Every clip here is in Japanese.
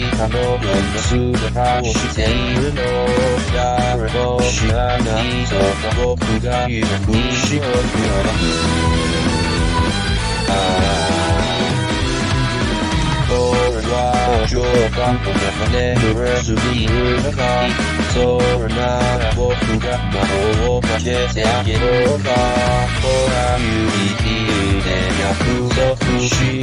きたものに通過をしているの誰も知らないぞと僕が言う後ろ暗これは上官の中で濡れすぎるのかそれなら僕が魔法をかけてあげようかほら指切りで約束し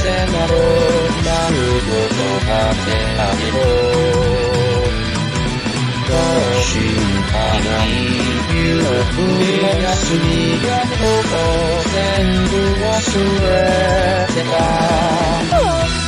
せなろうなることがせあげろどうしたないゆうく休みがこぼ全部忘れてた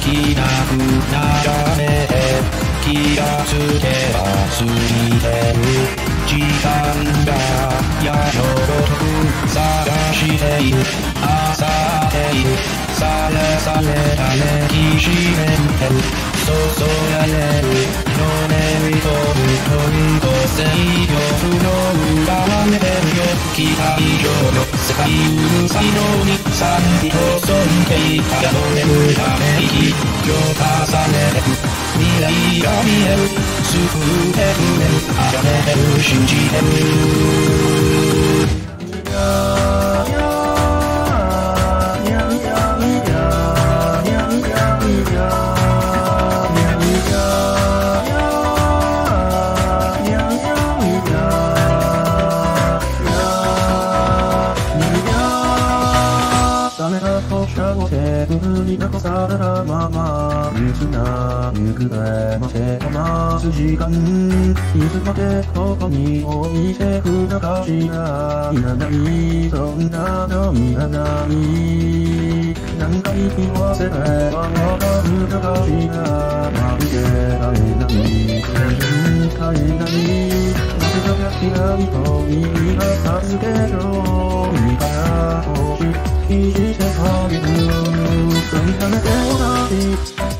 きなくならね気がつけば過ぎてる時間が矢のごとく探しているあさっているされされた。歴史てでそそられるのめり込むとんとの御の能がわれるよ期待上の世界才能に賛美と尊敬からの眠るため息を重ねてく未来が見える救うてくれる諦がめる信じてるだらまま水なゆくれて、こなす時間いつまでここにおいてくのかしらいらないそんなのいらない何回言わせればわかるかがい。なまるで会えない。会えない。誰かがいらい。と耳が助けようにから欲しい。してあげるそかなておらず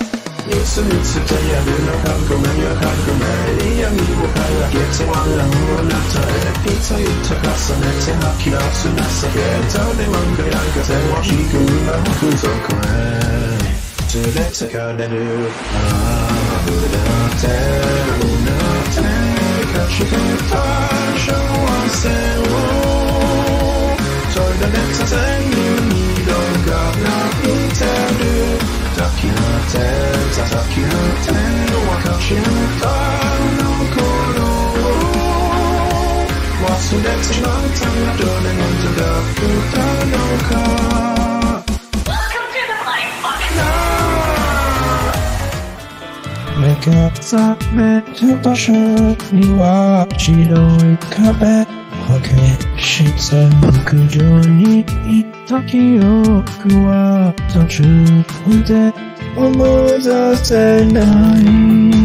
いついつかやるのかごめんやかごめん嫌味をからげて笑うあなたへいついつ重ねて吐き出す情け誰もがやがては低くなが覚める場所には白い壁保健室屋上に行った記憶は途中で思い出せない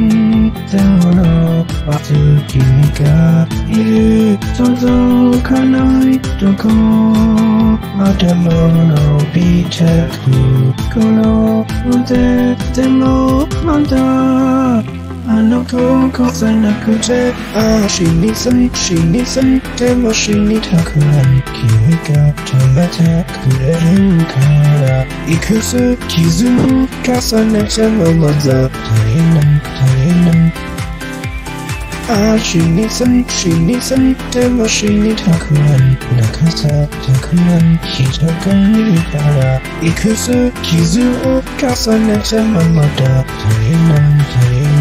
がいる届かないどこまでも伸びてくこの腕でもまだあの子こさなくてああ死にせい死にせいでも死にたくない君が止めてくれるからいくつ傷を重ねてもまだ足りない足りないあ死にたい死にたいでも死にたくない泣かされたくない人がいるからいくつ傷を重ねてもまた足りない足りない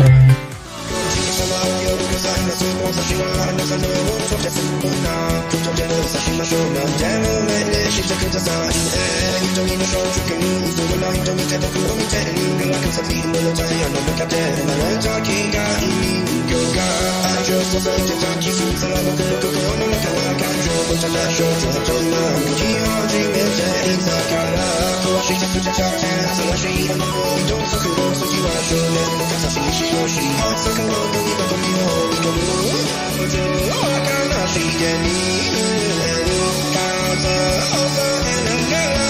の先はあなたの直接コーナーとても咲きましょうなんても命令してくださいね一人の少女君ずるないと見て僕を見てる人間は草木ものタイヤの中で生まれた機械人形が愛情注いでた傷さら僕の心の中は感情もただ少女とまみき始めていたから壊したくてちゃって新しいものを移動速度次は少年の形にしようしまさかの海の Again, and thousand over and another.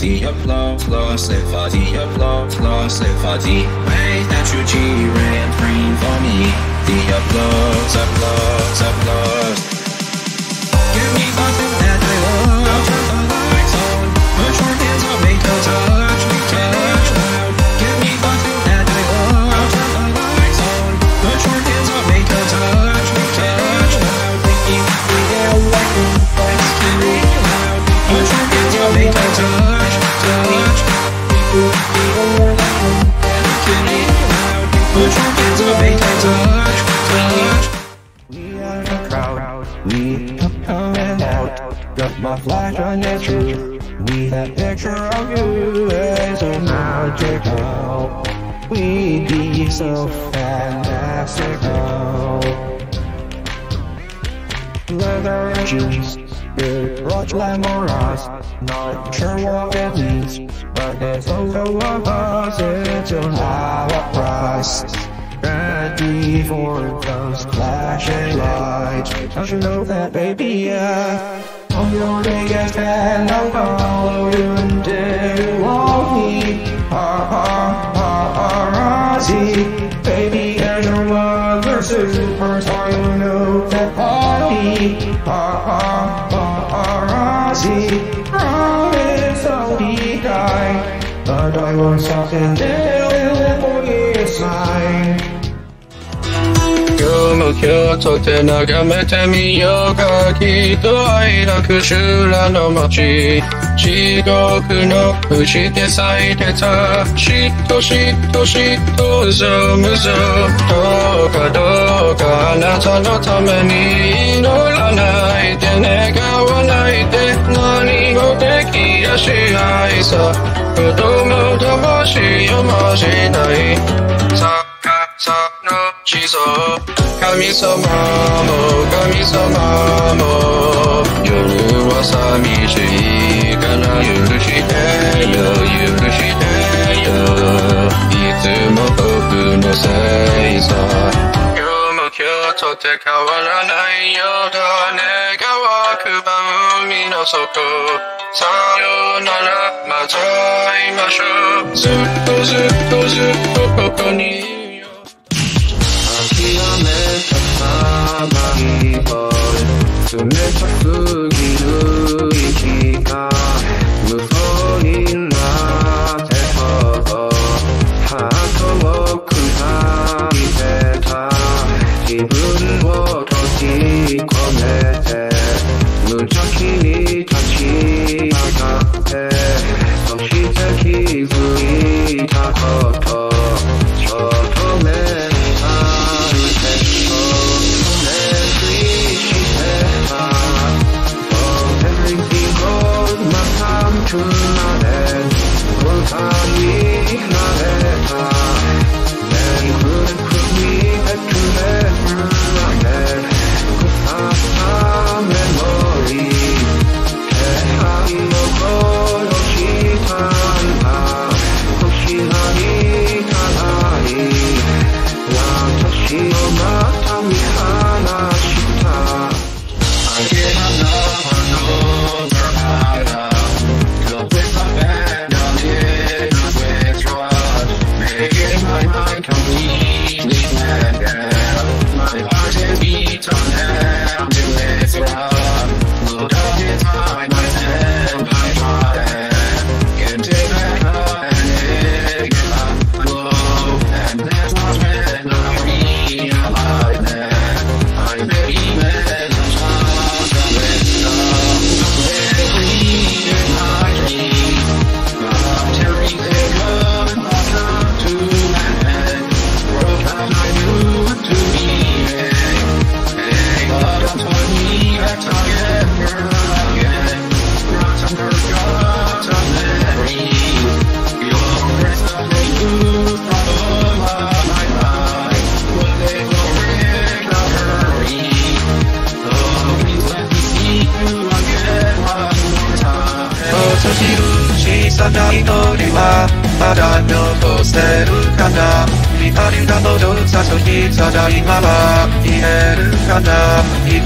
Fadi, your flow, flow, slip Fadi, your flow, flow, slip Fadi, way that you G. Got my flash on the truth. We that picture of you is so magical. We'd be so fantastical. Leather shoes, good roach glamorous. Not sure what it means, but there's also of us. It'll have price. Ready for those flashing lights. Don't you know that, baby? Yeah. Om ah ah ah ah 아아아아지 Baby and your mother super star you know that party 아아아아지 Promise I'll be kind But I won't stop and there will be a sign も今日とて眺めてみようかきっと愛なく修羅の街地獄の淵で咲いてた。嫉妬嫉妬嫉妬ぞむぞどうかどうかあなたのために祈らないで願わないで。何もできやしないさ。子供魂をもしない。ささの地蔵神様も神様も夜は寂しいから許してよ許してよいつも僕のせいさ今日も今日とて変わらないようだ願わくば海の底さよならまた会いましょうずっとずっとずっと Never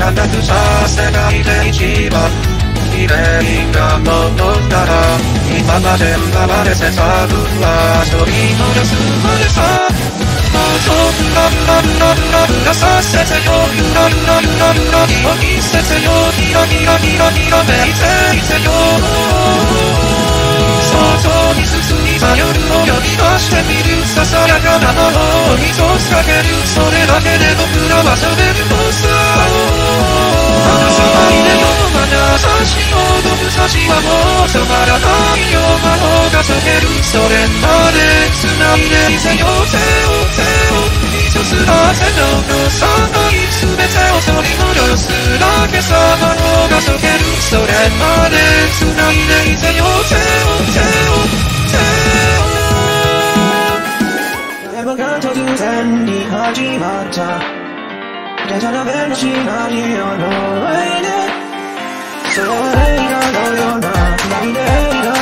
ないかなくさせないで一番綺麗が戻ったら今まで奪われてた分は取り戻すまでさもうそうララララララさせてよラララララを見せてよキラキラキラキラめいていてよ想像に進みさ夜を呼び出してみるささやかなものを一つかけるそれだけで僕らは喋るのさまだ差しほど武蔵はもう止まらないよ魔法が解けるそれまで繋いでみせよ手を手を一つだけのさない全てを取り戻すだけさ魔法が解けるそれまで繋いでみせよ手を手を手を山が突然に始まったデタラベのシナリオの上でそれは映画の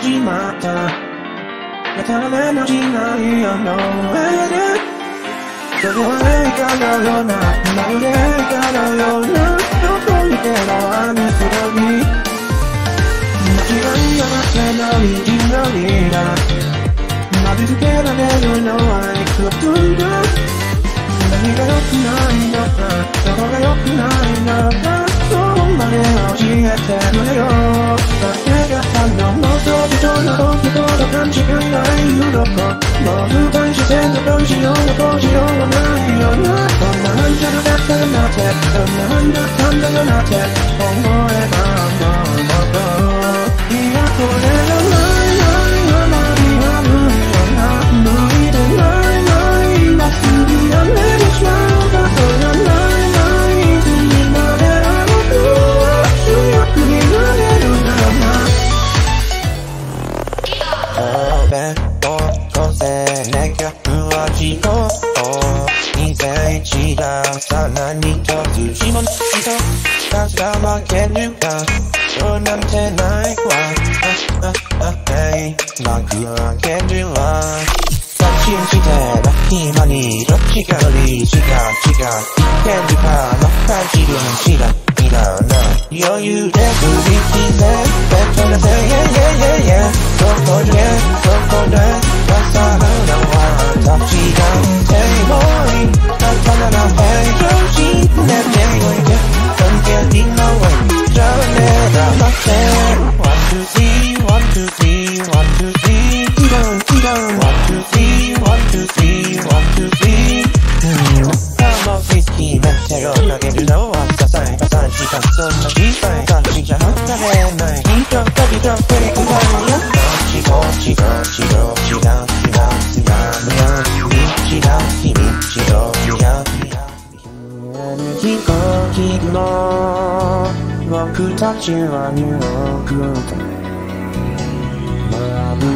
始まった。たらめのしないよの上でそれは映画のようなまるで映画のような。どこにでもある黒に間違いなくない地のリーダーなびつけられるのはいくつだ。何が良くないのかどこが良くないのかそこまで教えてくれよ明け方の元人の時との勘違いないどこもう無関視線とどうしようどうしようもないよなこんなんじゃなかったなってこんなんだったんだよなって思えばもうどこいやこれ。俺の個性願うは自己以前一段さらに一つ自分と数が負けるかそうなんてないわあああはい幕開けるわ信じてば今にどっちかより違う違う現実かの感じる知らいらない余裕で振り切れベッドなせ Yeah yeah. Yeah yeah どこでどこで朝の名は立ちが手もいい頭の平常心で手を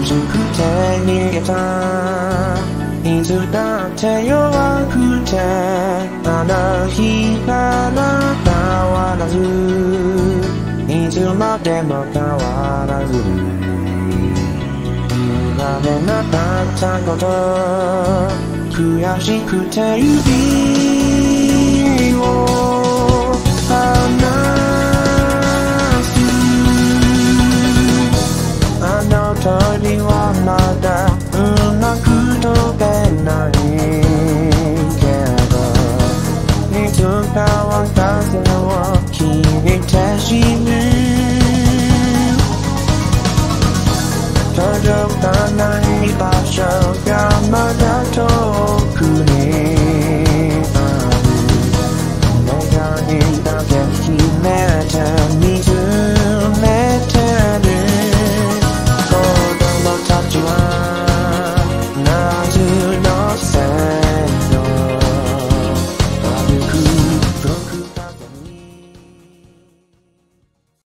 しくて逃げた。いつだって弱くてあの日から変わらず。いつまでも変わらず。生まれなかったこと悔しくて指を離す。あなた。まだうまくとか